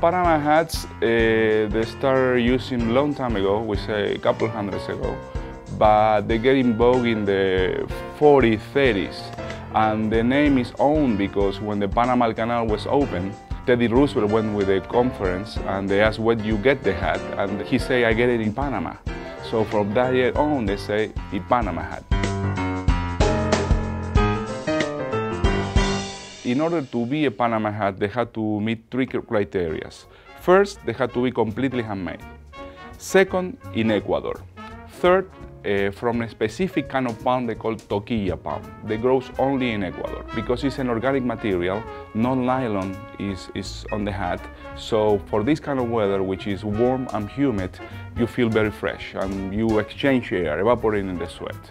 Panama hats, uh, they started using long time ago, we say a couple hundreds ago, but they get in vogue in the 40s, 30s. And the name is owned because when the Panama Canal was open, Teddy Roosevelt went with a conference and they asked where you get the hat and he said I get it in Panama. So from that year on they say the Panama hat. In order to be a Panama hat they had to meet three criteria. First, they had to be completely handmade. Second, in Ecuador. Third, uh, from a specific kind of palm they call toquilla palm. They grows only in Ecuador because it's an organic material, non-nylon is, is on the hat. So for this kind of weather, which is warm and humid, you feel very fresh and you exchange air, evaporating the sweat.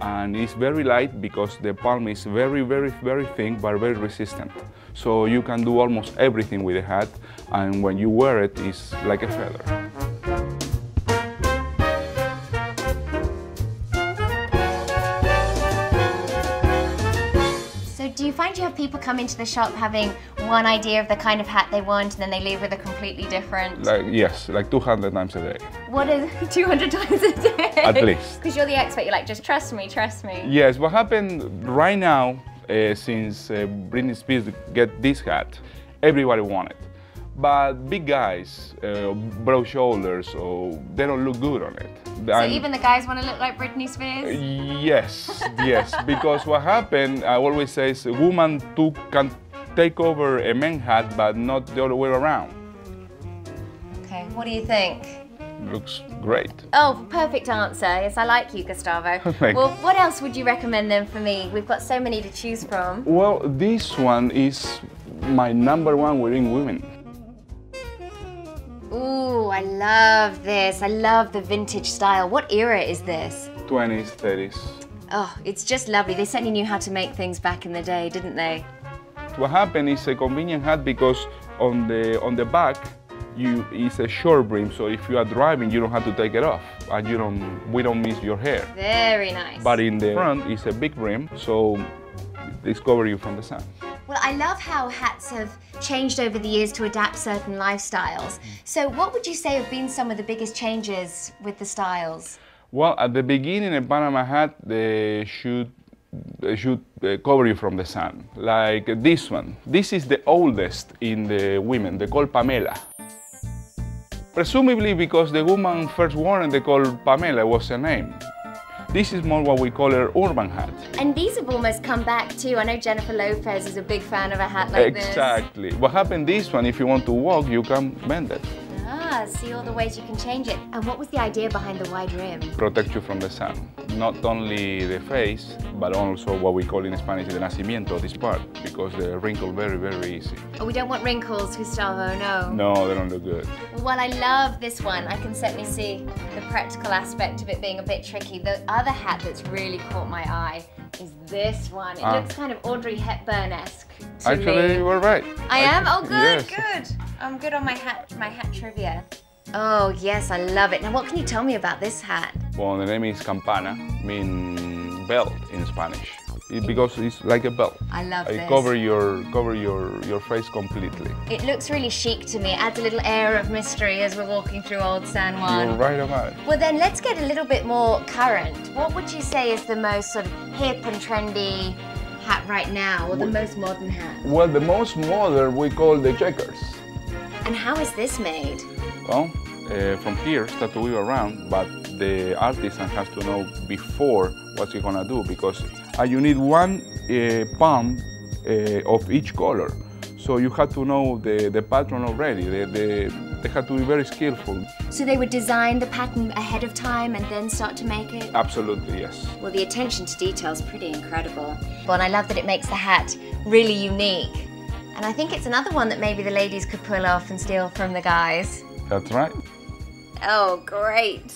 And it's very light because the palm is very, very, very thin but very resistant. So you can do almost everything with the hat and when you wear it, it's like a feather. Do you find you have people come into the shop having one idea of the kind of hat they want and then they leave with a completely different? Like Yes, like 200 times a day. What is 200 times a day? At least. Because you're the expert, you're like, just trust me, trust me. Yes, what happened right now, uh, since uh, Britney Spears get this hat, everybody want it. But big guys, uh, broad shoulders, so they don't look good on it. So and even the guys want to look like Britney Spears? Yes, yes. because what happened, I always say, is a woman too can take over a man hat, but not the other way around. Okay, what do you think? Looks great. Oh, perfect answer. Yes, I like you, Gustavo. well, what else would you recommend then for me? We've got so many to choose from. Well, this one is my number one wearing women. I love this. I love the vintage style. What era is this? 20s, 30s. Oh, it's just lovely. They certainly knew how to make things back in the day, didn't they? What happened is a convenient hat because on the on the back you it's a short brim, so if you are driving, you don't have to take it off, and you don't we don't miss your hair. Very nice. But in the front, it's a big brim, so it's cover you from the sun. Well, I love how hats have changed over the years to adapt certain lifestyles. Mm. So what would you say have been some of the biggest changes with the styles? Well, at the beginning, a Panama hat, they should they should cover you from the sun, like this one. This is the oldest in the women, they call Pamela. Presumably because the woman first worn it, they called Pamela was her name. This is more what we call an urban hat. And these have almost come back too. I know Jennifer Lopez is a big fan of a hat like exactly. this. Exactly. What happened this one, if you want to walk, you can bend it. See all the ways you can change it. And what was the idea behind the wide rim? Protect you from the sun. Not only the face, but also what we call in Spanish the nacimiento, this part, because they wrinkle very, very easy. Oh, we don't want wrinkles, Gustavo, no. No, they don't look good. Well, I love this one. I can certainly see the practical aspect of it being a bit tricky. The other hat that's really caught my eye is this one. It ah. looks kind of Audrey Hepburn-esque Actually, me. you were right. I, I am? Oh, good, yes. good. I'm good on my hat, my hat trivia. Oh, yes, I love it. Now, what can you tell me about this hat? Well, the name is campana, mean bell in Spanish. It, because it's like a bell. I love it this. cover your cover your your face completely. It looks really chic to me. It adds a little air of mystery as we're walking through Old San Juan. You're right about it. Well, then let's get a little bit more current. What would you say is the most sort of hip and trendy hat right now, or the well, most modern hat? Well, the most modern we call the checkers. And how is this made? Well, uh, from here start to weave around, but the artisan has to know before what you're gonna do because uh, you need one uh, palm uh, of each color. So you have to know the, the pattern already. The, the, they have to be very skillful. So they would design the pattern ahead of time and then start to make it? Absolutely, yes. Well, the attention to detail is pretty incredible. Well, and I love that it makes the hat really unique. And I think it's another one that maybe the ladies could pull off and steal from the guys. That's right. Oh, great.